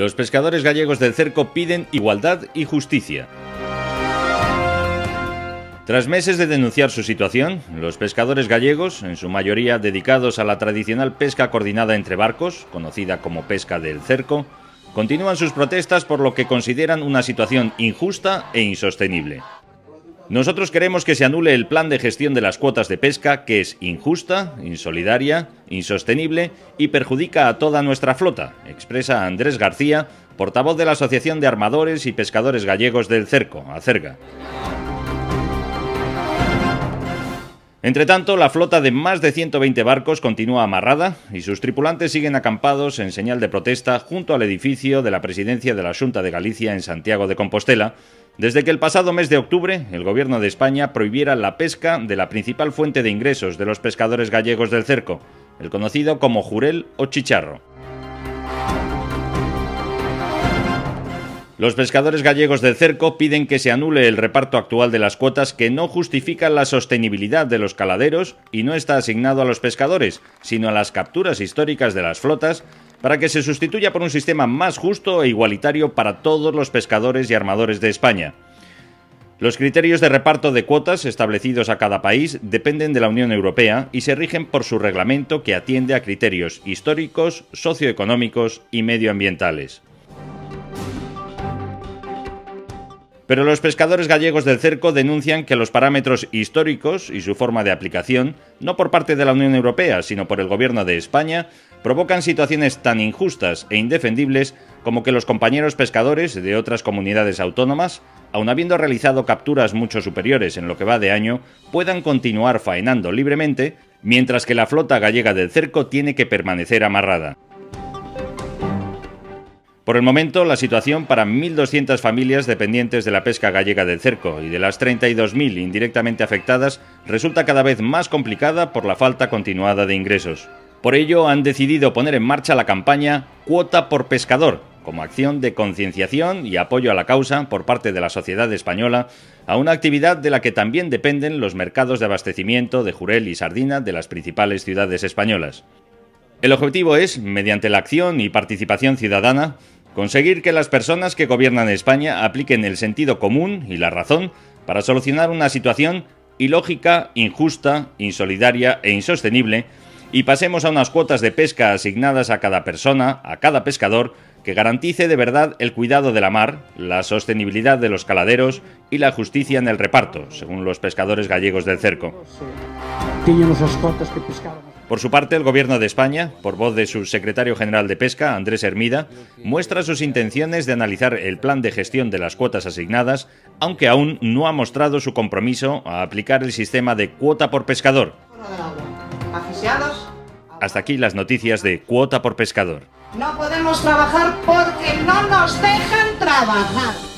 Los pescadores gallegos del cerco piden igualdad y justicia. Tras meses de denunciar su situación, los pescadores gallegos, en su mayoría dedicados a la tradicional pesca coordinada entre barcos, conocida como pesca del cerco, continúan sus protestas por lo que consideran una situación injusta e insostenible. Nosotros queremos que se anule el plan de gestión de las cuotas de pesca, que es injusta, insolidaria, insostenible y perjudica a toda nuestra flota, expresa Andrés García, portavoz de la Asociación de Armadores y Pescadores Gallegos del Cerco, ACERGA. Entre tanto, la flota de más de 120 barcos continúa amarrada y sus tripulantes siguen acampados en señal de protesta junto al edificio de la presidencia de la Junta de Galicia en Santiago de Compostela, desde que el pasado mes de octubre el gobierno de España prohibiera la pesca de la principal fuente de ingresos de los pescadores gallegos del cerco, el conocido como jurel o chicharro. Los pescadores gallegos del cerco piden que se anule el reparto actual de las cuotas que no justifica la sostenibilidad de los caladeros y no está asignado a los pescadores, sino a las capturas históricas de las flotas, para que se sustituya por un sistema más justo e igualitario para todos los pescadores y armadores de España. Los criterios de reparto de cuotas establecidos a cada país dependen de la Unión Europea y se rigen por su reglamento que atiende a criterios históricos, socioeconómicos y medioambientales. Pero los pescadores gallegos del cerco denuncian que los parámetros históricos y su forma de aplicación, no por parte de la Unión Europea, sino por el gobierno de España, provocan situaciones tan injustas e indefendibles como que los compañeros pescadores de otras comunidades autónomas, aun habiendo realizado capturas mucho superiores en lo que va de año, puedan continuar faenando libremente, mientras que la flota gallega del cerco tiene que permanecer amarrada. Por el momento, la situación para 1.200 familias dependientes de la pesca gallega del cerco y de las 32.000 indirectamente afectadas resulta cada vez más complicada por la falta continuada de ingresos. Por ello, han decidido poner en marcha la campaña Cuota por Pescador, como acción de concienciación y apoyo a la causa por parte de la sociedad española a una actividad de la que también dependen los mercados de abastecimiento de jurel y sardina de las principales ciudades españolas. El objetivo es, mediante la acción y participación ciudadana, Conseguir que las personas que gobiernan España apliquen el sentido común y la razón para solucionar una situación ilógica, injusta, insolidaria e insostenible y pasemos a unas cuotas de pesca asignadas a cada persona, a cada pescador, que garantice de verdad el cuidado de la mar, la sostenibilidad de los caladeros y la justicia en el reparto, según los pescadores gallegos del cerco. Por su parte, el Gobierno de España, por voz de su secretario general de Pesca, Andrés Hermida, muestra sus intenciones de analizar el plan de gestión de las cuotas asignadas, aunque aún no ha mostrado su compromiso a aplicar el sistema de cuota por pescador. Hasta aquí las noticias de cuota por pescador. No podemos trabajar porque no nos dejan trabajar.